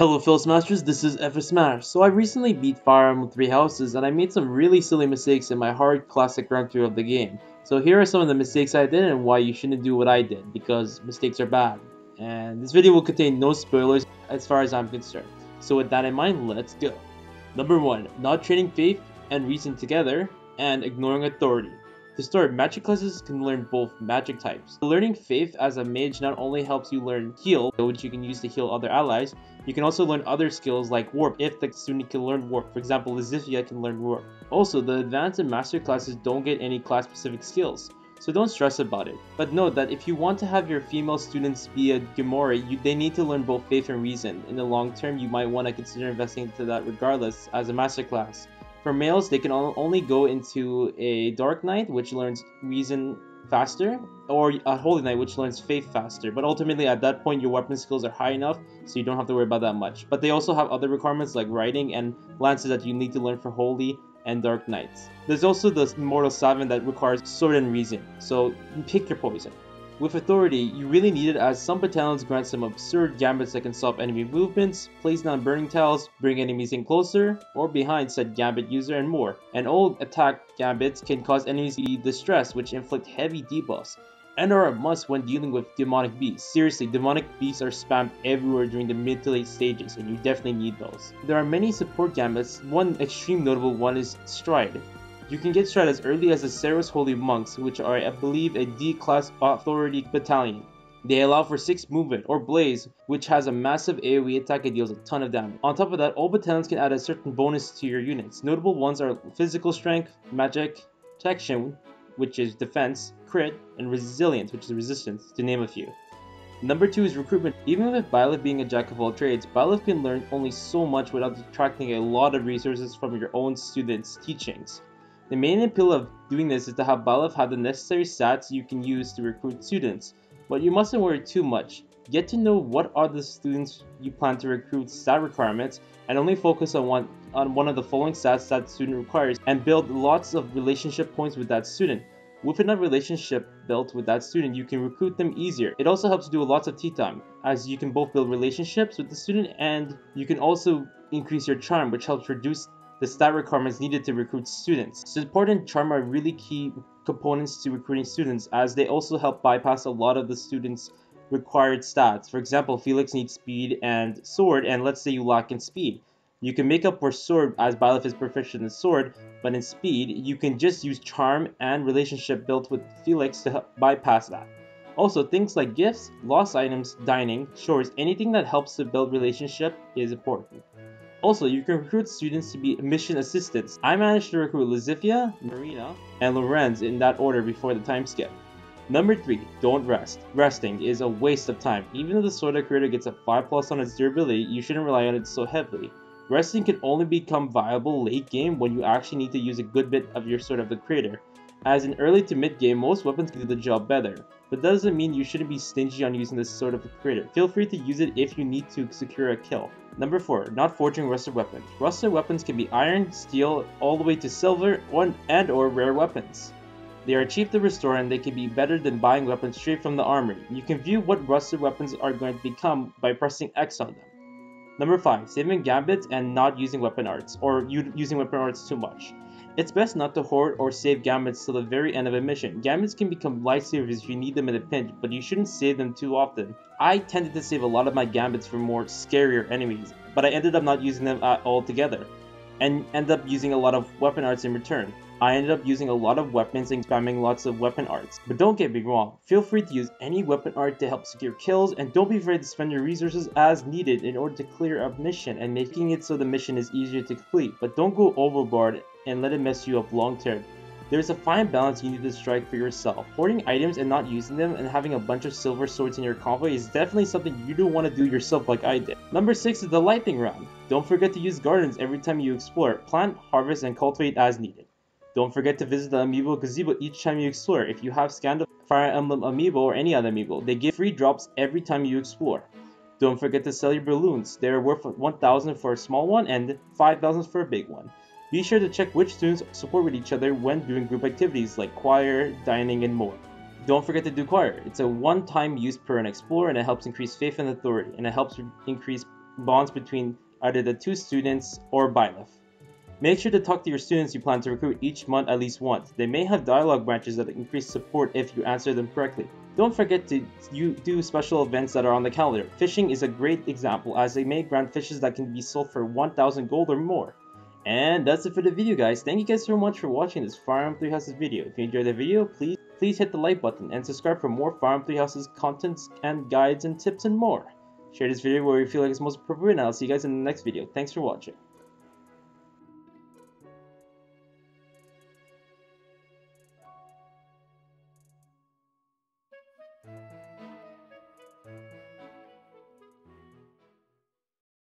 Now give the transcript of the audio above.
Hello Phil Smashers, this is FS Smash. So I recently beat Fire Emblem 3 Houses and I made some really silly mistakes in my hard classic run through of the game. So here are some of the mistakes I did and why you shouldn't do what I did, because mistakes are bad. And this video will contain no spoilers as far as I'm concerned. So with that in mind, let's go. Number 1. Not trading faith and reason together, and ignoring authority. To start, magic classes can learn both magic types. Learning Faith as a mage not only helps you learn Heal, which you can use to heal other allies, you can also learn other skills like Warp if the student can learn Warp. For example, Lysithea can learn Warp. Also, the Advanced and Master classes don't get any class-specific skills, so don't stress about it. But note that if you want to have your female students be a Gremory, you, they need to learn both Faith and Reason. In the long term, you might want to consider investing into that regardless as a master class. For males, they can only go into a Dark Knight, which learns Reason faster, or a Holy Knight, which learns Faith faster. But ultimately, at that point, your weapon skills are high enough, so you don't have to worry about that much. But they also have other requirements like Riding and Lances that you need to learn for Holy and Dark Knights. There's also the Mortal Savant that requires Sword and Reason, so pick your poison. With authority, you really need it as some battalions grant some absurd gambits that can stop enemy movements, place down burning tiles, bring enemies in closer or behind said gambit user and more. And old attack gambits can cause enemies to be distressed which inflict heavy debuffs and are a must when dealing with demonic beasts. Seriously, demonic beasts are spammed everywhere during the mid to late stages and you definitely need those. There are many support gambits, one extreme notable one is Stride. You can get Stride as early as the Seiros Holy Monks, which are, I believe, a D-class authority battalion. They allow for 6 movement, or Blaze, which has a massive AoE attack and deals a ton of damage. On top of that, all battalions can add a certain bonus to your units. Notable ones are Physical Strength, Magic, Protection, which is Defense, Crit, and Resilience, which is Resistance, to name a few. Number 2 is Recruitment. Even with Byleth being a jack of all trades, Byleth can learn only so much without detracting a lot of resources from your own students' teachings. The main appeal of doing this is to have Byleth have the necessary stats you can use to recruit students, but you mustn't worry too much. Get to know what are the students you plan to recruit stat requirements and only focus on one on one of the following stats that student requires and build lots of relationship points with that student. With enough relationship built with that student, you can recruit them easier. It also helps do lots of tea time, as you can both build relationships with the student and you can also increase your charm, which helps reduce the stat requirements needed to recruit students. Support and charm are really key components to recruiting students as they also help bypass a lot of the students' required stats. For example, Felix needs speed and sword, and let's say you lack in speed. You can make up for sword as Byleth is proficient in sword, but in speed, you can just use charm and relationship built with Felix to bypass that. Also, things like gifts, lost items, dining, chores, anything that helps to build relationship is important. Also, you can recruit students to be mission assistants. I managed to recruit Lysithea, Marianne, and Lorenz in that order before the time skip. Number 3. Don't rest. Resting is a waste of time. Even if the Sword of the creator gets a 5 plus on its durability, you shouldn't rely on it so heavily. Resting can only become viable late game when you actually need to use a good bit of your Sword of the Creator. As in early to mid game, most weapons can do the job better, but that doesn't mean you shouldn't be stingy on using this Sword of the Creator. Feel free to use it if you need to secure a kill. Number 4. Not forging rusted weapons. Rusted weapons can be iron, steel, all the way to silver, or, and or rare weapons. They are cheap to restore and they can be better than buying weapons straight from the armory. You can view what rusted weapons are going to become by pressing X on them. Number 5. Saving gambits and not using weapon arts, or using weapon arts too much. It's best not to hoard or save gambits till the very end of a mission. Gambits can become lifesavers if you need them in a pinch, but you shouldn't save them too often. I tended to save a lot of my gambits for more scarier enemies, but I ended up not using them at all together, and ended up using a lot of weapon arts in return. I ended up using a lot of weapons and spamming lots of weapon arts. But don't get me wrong, feel free to use any weapon art to help secure kills, and don't be afraid to spend your resources as needed in order to clear a mission and making it so the mission is easier to complete. But don't go overboard and let it mess you up long term. There's a fine balance you need to strike for yourself. Hoarding items and not using them and having a bunch of silver swords in your convoy is definitely something you don't want to do yourself like I did. Number 6 is the lightning round. Don't forget to use gardens every time you explore. Plant, harvest, and cultivate as needed. Don't forget to visit the Amiibo Gazebo each time you explore. If you have scanned a Fire Emblem Amiibo or any other Amiibo, they give free drops every time you explore. Don't forget to sell your bullions. They are worth 1000 for a small one and 5000 for a big one. Be sure to check which students support with each other when doing group activities like choir, dining, and more. Don't forget to do choir. It's a one-time use per an explorer and it helps increase faith and authority, and it helps increase bonds between either the two students or Byleth. Make sure to talk to your students you plan to recruit each month at least once. They may have dialogue branches that increase support if you answer them correctly. Don't forget to do special events that are on the calendar. Fishing is a great example as they may grant fishes that can be sold for 1000 gold or more. And that's it for the video guys. Thank you guys so much for watching this Fire Emblem Three Houses video. If you enjoyed the video, please please hit the like button and subscribe for more Fire Emblem Three Houses contents and guides and tips and more. Share this video where you feel like it's most appropriate and I'll see you guys in the next video. Thanks for watching.